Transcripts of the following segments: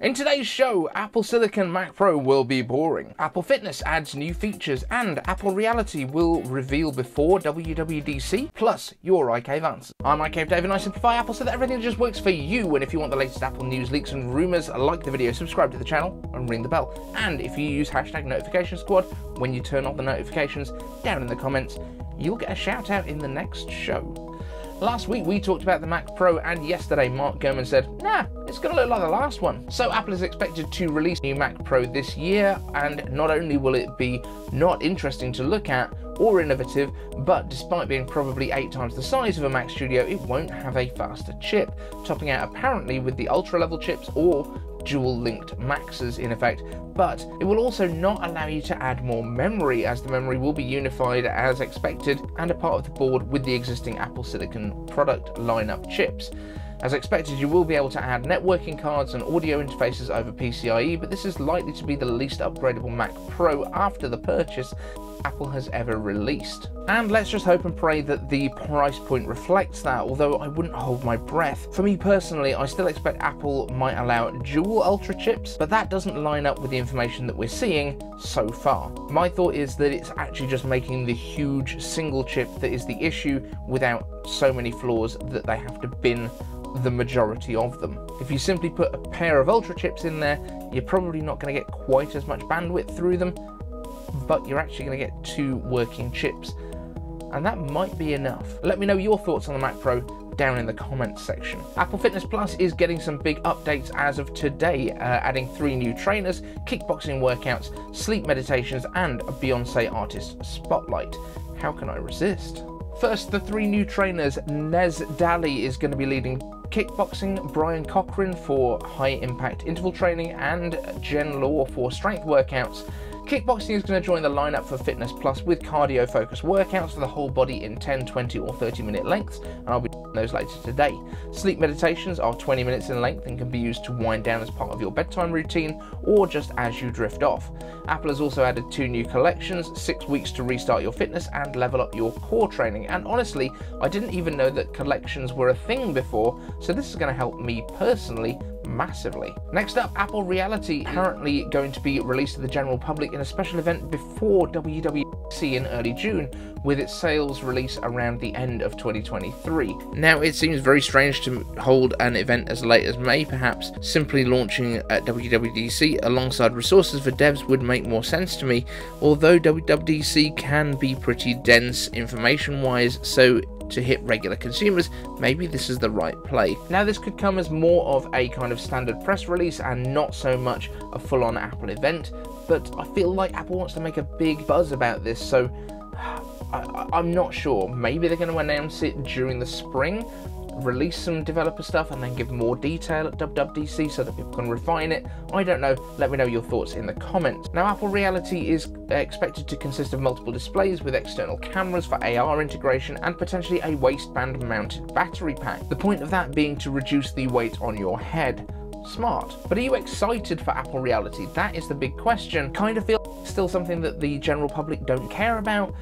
In today's show, Apple Silicon Mac Pro will be boring, Apple Fitness adds new features, and Apple Reality will reveal before WWDC, plus your iCave answers. I'm iCave Dave and I simplify Apple so that everything just works for you, and if you want the latest Apple news, leaks and rumours, like the video, subscribe to the channel, and ring the bell. And if you use hashtag notification squad, when you turn off the notifications, down in the comments, you'll get a shout out in the next show. Last week we talked about the Mac Pro, and yesterday Mark Gurman said, nah, it's going to look like the last one. So Apple is expected to release new Mac Pro this year, and not only will it be not interesting to look at or innovative, but despite being probably eight times the size of a Mac Studio, it won't have a faster chip, topping out apparently with the ultra level chips or dual linked maxes in effect, but it will also not allow you to add more memory as the memory will be unified as expected and a part of the board with the existing Apple Silicon product lineup chips. As expected, you will be able to add networking cards and audio interfaces over PCIe, but this is likely to be the least upgradable Mac Pro after the purchase Apple has ever released. And let's just hope and pray that the price point reflects that, although I wouldn't hold my breath. For me personally, I still expect Apple might allow dual Ultra chips, but that doesn't line up with the information that we're seeing so far. My thought is that it's actually just making the huge single chip that is the issue without so many flaws that they have to bin the majority of them. If you simply put a pair of Ultra chips in there, you're probably not going to get quite as much bandwidth through them, but you're actually going to get two working chips. And that might be enough. Let me know your thoughts on the Mac Pro down in the comments section. Apple Fitness Plus is getting some big updates as of today, uh, adding three new trainers, kickboxing workouts, sleep meditations, and a Beyonce artist spotlight. How can I resist? First, the three new trainers. Nez Daly is going to be leading kickboxing, Brian Cochran for high impact interval training, and Jenn Law for strength workouts. Kickboxing is going to join the lineup for Fitness Plus with cardio focused workouts for the whole body in 10, 20, or 30 minute lengths, and I'll be doing those later today. Sleep meditations are 20 minutes in length and can be used to wind down as part of your bedtime routine or just as you drift off. Apple has also added two new collections six weeks to restart your fitness and level up your core training. And honestly, I didn't even know that collections were a thing before, so this is going to help me personally massively. Next up, Apple Reality currently going to be released to the general public in a special event before WWDC in early June, with its sales release around the end of 2023. Now, it seems very strange to hold an event as late as May, perhaps simply launching at WWDC alongside resources for devs would make more sense to me, although WWDC can be pretty dense information wise, so to hit regular consumers, maybe this is the right play. Now this could come as more of a kind of standard press release and not so much a full-on Apple event, but I feel like Apple wants to make a big buzz about this, so I, am not sure. Maybe they're going to announce it during the spring, release some developer stuff and then give more detail at WWDC so that people can refine it. I don't know. Let me know your thoughts in the comments. Now, Apple Reality is expected to consist of multiple displays with external cameras for AR integration and potentially a waistband mounted battery pack. The point of that being to reduce the weight on your head smart. But are you excited for Apple Reality? That is the big question. Kind of feel still something that the general public don't care about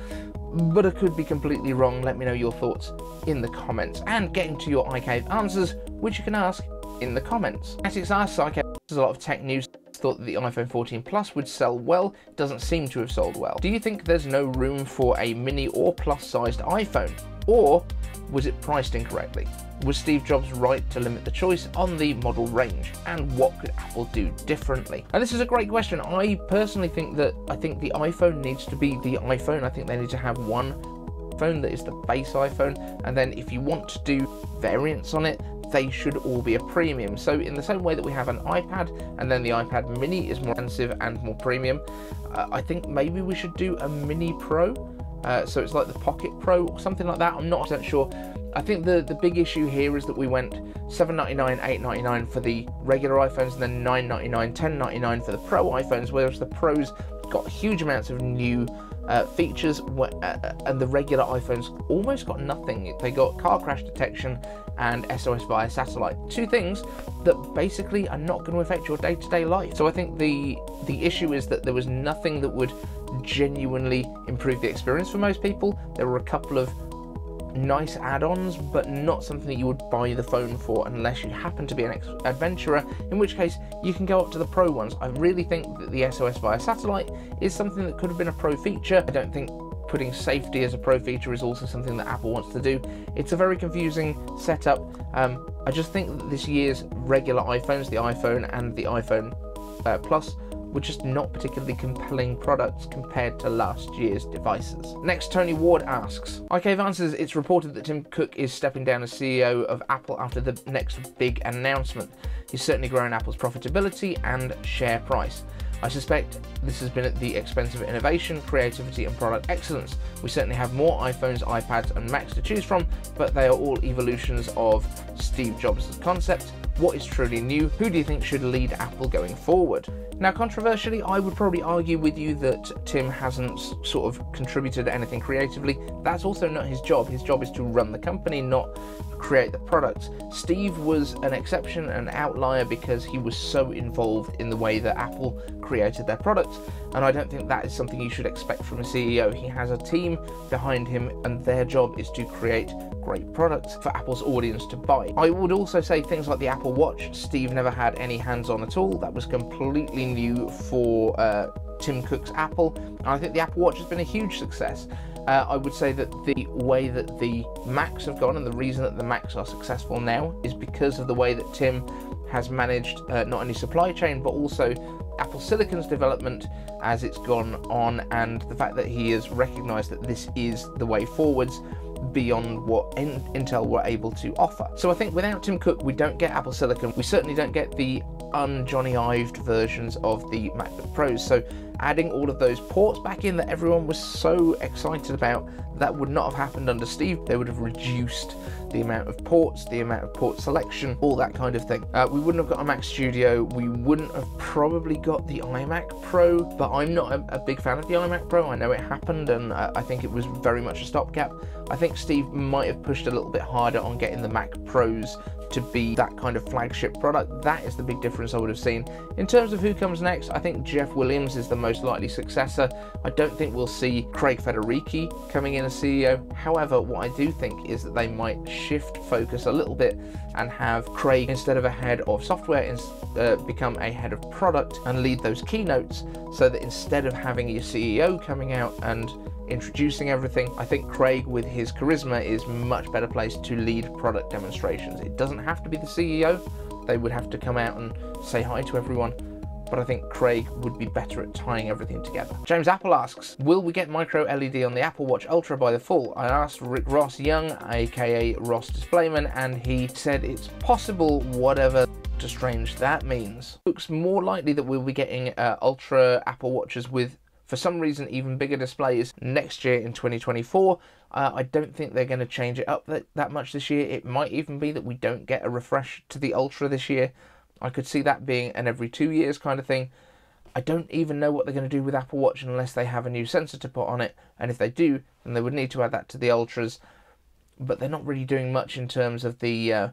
but I could be completely wrong. Let me know your thoughts in the comments. And get into your iCave answers, which you can ask in the comments. As it's asked, iCave there's a lot of tech news. Thought that the iPhone 14 Plus would sell well, doesn't seem to have sold well. Do you think there's no room for a mini or plus sized iPhone? Or was it priced incorrectly? Was Steve Jobs right to limit the choice on the model range? And what could Apple do differently? And this is a great question. I personally think that I think the iPhone needs to be the iPhone. I think they need to have one phone that is the base iPhone, and then if you want to do variants on it, they should all be a premium. So in the same way that we have an iPad and then the iPad mini is more expensive and more premium, uh, I think maybe we should do a mini Pro. Uh, so it's like the Pocket Pro or something like that. I'm not sure. I think the, the big issue here is that we went $7.99, $8.99 for the regular iPhones and then $9.99, $10.99 for the Pro iPhones, whereas the Pros got huge amounts of new uh, features uh, uh, and the regular iPhones almost got nothing. They got car crash detection and SOS via satellite. Two things that basically are not going to affect your day-to-day life. So I think the the issue is that there was nothing that would genuinely improve the experience for most people. There were a couple of nice add-ons, but not something that you would buy the phone for unless you happen to be an adventurer, in which case you can go up to the pro ones. I really think that the SOS via satellite is something that could have been a pro feature. I don't think putting safety as a pro feature is also something that Apple wants to do. It's a very confusing setup. Um, I just think that this year's regular iPhones, the iPhone and the iPhone uh, Plus, were just not particularly compelling products compared to last year's devices. Next, Tony Ward asks, iCave answers, it's reported that Tim Cook is stepping down as CEO of Apple after the next big announcement. He's certainly grown Apple's profitability and share price. I suspect this has been at the expense of innovation, creativity, and product excellence. We certainly have more iPhones, iPads, and Macs to choose from, but they are all evolutions of Steve Jobs' concept. What is truly new? Who do you think should lead Apple going forward? Now, controversially, I would probably argue with you that Tim hasn't sort of contributed anything creatively. That's also not his job. His job is to run the company, not create the products. Steve was an exception, an outlier, because he was so involved in the way that Apple created their products, and I don't think that is something you should expect from a CEO. He has a team behind him, and their job is to create great products for Apple's audience to buy. I would also say things like the Apple Watch, Steve never had any hands on at all. That was completely new for uh, Tim Cook's Apple. And I think the Apple Watch has been a huge success. Uh, I would say that the way that the Macs have gone and the reason that the Macs are successful now is because of the way that Tim has managed uh, not only supply chain but also Apple Silicon's development as it's gone on and the fact that he has recognized that this is the way forwards beyond what in Intel were able to offer. So I think without Tim Cook, we don't get Apple Silicon. We certainly don't get the un-Jony Ived versions of the MacBook Pros. So adding all of those ports back in that everyone was so excited about, that would not have happened under Steve. They would have reduced the amount of ports, the amount of port selection, all that kind of thing. Uh, we wouldn't have got a Mac Studio. We wouldn't have probably got the iMac Pro, but I'm not a, a big fan of the iMac Pro. I know it happened, and uh, I think it was very much a stopgap. I think Steve might have pushed a little bit harder on getting the Mac Pros to be that kind of flagship product. That is the big difference I would have seen. In terms of who comes next, I think Jeff Williams is the most likely successor. I don't think we'll see Craig Federighi coming in as CEO. However, what I do think is that they might shift focus a little bit and have Craig, instead of a head of software, uh, become a head of product and lead those keynotes so that instead of having your CEO coming out and introducing everything. I think Craig, with his charisma, is much better placed to lead product demonstrations. It doesn't have to be the CEO, they would have to come out and say hi to everyone. But I think Craig would be better at tying everything together. James Apple asks, Will we get micro LED on the Apple Watch Ultra by the fall? I asked Rick Ross Young, aka Ross Displayman, and he said it's possible, whatever to strange that means. Looks more likely that we'll be getting uh, Ultra Apple Watches with for some reason even bigger displays next year in 2024. Uh, I don't think they're going to change it up that, that much this year. It might even be that we don't get a refresh to the Ultra this year. I could see that being an every two years kind of thing. I don't even know what they're going to do with Apple Watch unless they have a new sensor to put on it. And if they do, then they would need to add that to the Ultras. But they're not really doing much in terms of the uh,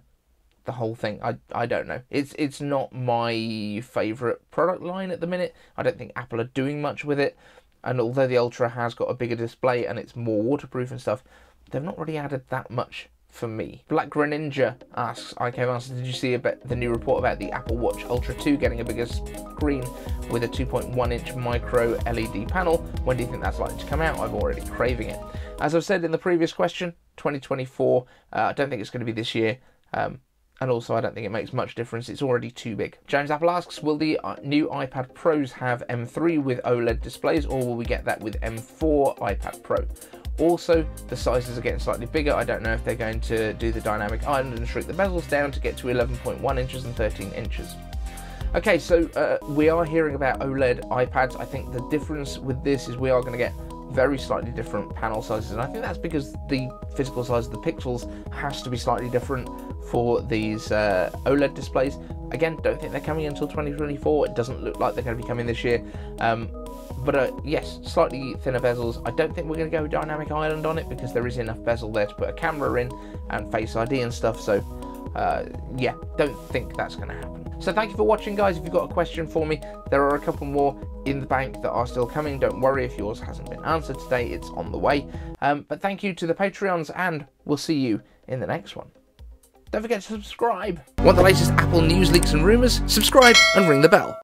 the whole thing. I I don't know. It's it's not my favorite product line at the minute. I don't think Apple are doing much with it. And although the Ultra has got a bigger display and it's more waterproof and stuff, they've not really added that much for me. Black Greninja asks, iCave Master, did you see the new report about the Apple Watch Ultra 2 getting a bigger screen with a 2.1 inch micro LED panel? When do you think that's likely to come out? I'm already craving it. As I've said in the previous question, 2024, uh, I don't think it's going to be this year. Um, and also I don't think it makes much difference, it's already too big. James Apple asks, will the uh, new iPad Pros have M3 with OLED displays or will we get that with M4 iPad Pro? Also, the sizes are getting slightly bigger. I don't know if they're going to do the dynamic island and shrink the bezels down to get to 11.1 inches and 13 inches. Okay, so uh, we are hearing about OLED iPads. I think the difference with this is we are going to get very slightly different panel sizes and I think that's because the physical size of the pixels has to be slightly different for these uh, OLED displays. Again, don't think they're coming until 2024. It doesn't look like they're going to be coming this year. Um, but uh, yes, slightly thinner bezels. I don't think we're going to go dynamic island on it because there is enough bezel there to put a camera in and Face ID and stuff. So uh, yeah, don't think that's going to happen. So thank you for watching, guys. If you've got a question for me, there are a couple more in the bank that are still coming. Don't worry if yours hasn't been answered today, it's on the way. Um, but thank you to the Patreons, and we'll see you in the next one. Don't forget to subscribe. Want the latest Apple news, leaks, and rumours? Subscribe and ring the bell.